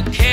you can.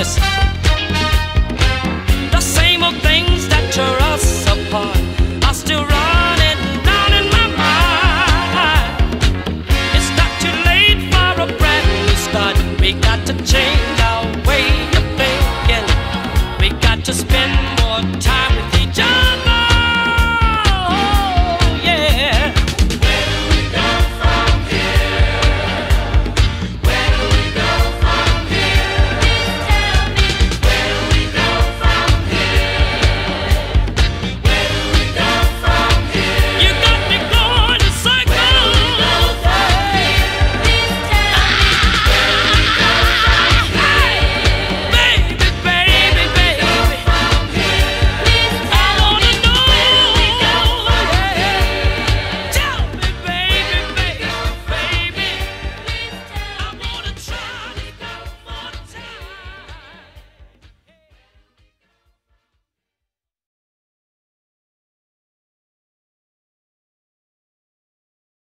this. The same old things that tear us apart are still running round in my mind. It's not too late for a brand new start. We got to change our way of thinking. We got to spend more time.